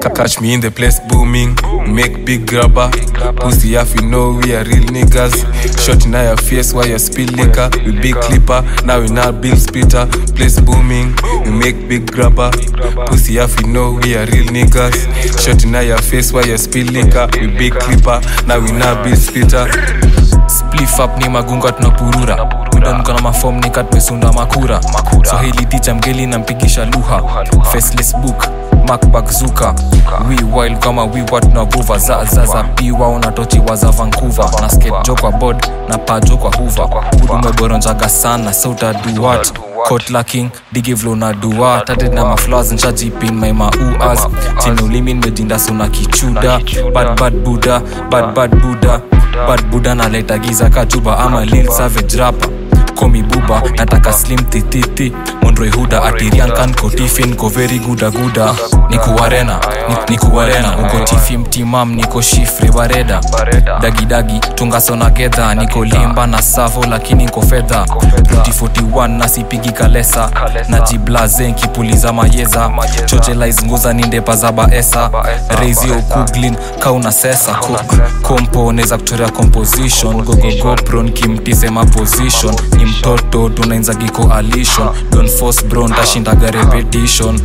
Catch me in the place booming, make big grabber. Pussy off, you know we are real niggas. Shot in your face while you spill liquor. We big clipper, now we not bill splitter. Place booming, we make big grabber. Pussy off, you know we are real niggas. Shot in your face while you spill liquor. We big clipper, now we not bill splitter. spliff up ni magunga tunapurura udonko na mafom nikatmesunda makura swahili ticha mgeli nampigisha luha faceless book macbak zuka wi wild kama wi wat za zazaza piwa unatochiwa za vancouver. Na skate jo kwa bod na pajo kwa huva udumegoronjaga sana so utadu what? Court lacking digivlo na dua tated na maflaws nshajipin my mauas chini ulimi nimejinda suna kichuda. Bad bad buda bad bad buda bad buda naleta giza kachuba ama lil savage rapa komi buba nataka slim tititi mondroi huda atiriankan kotifin ko very guda guda. Nikuwarena ni- nikuwarena uko tifi mtimam niko shifre bareda dagidagi tungasona gedha niko limba na savo lakini nko fedha. 41 nasipigi kalesa. Na jiblaze nkipuliza mayeza. Chojelais nguza nindepa za baesa reizio kuglin kauna sesa. Ko- kompo neza kuchorea composition. Gogogopro nkimtisema position ni mtoto tunainzagi coalition. Don't force bro ntashindaga repetition.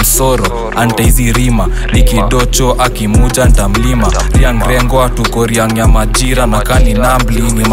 Msoro antaizi rima. Nikidocho akimuja ntamlima. Riangrengo atuko riang ya majira na kani nambli ni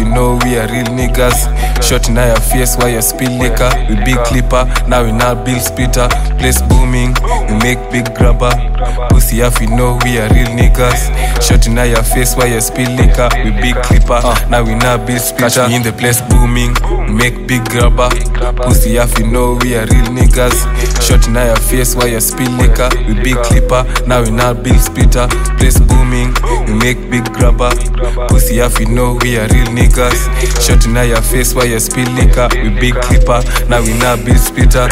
you know we are real niggas. Shot in your face while you spill liquor? We big clipper now we not bill spitter place booming we make big grabber pussy you know we are real niggas. Shot face while you spill liquor? We big clipper now we be splitter catch me in the place booming. Make big grabber pussy half you know we are real niggas. Shot in your face while you spill liquor. We big clipper. Now we not bill splitter place booming. We make big grabber pussy half you know we are real niggas. Shot in your face while you spill liquor. We big clipper. Now we not bill splitter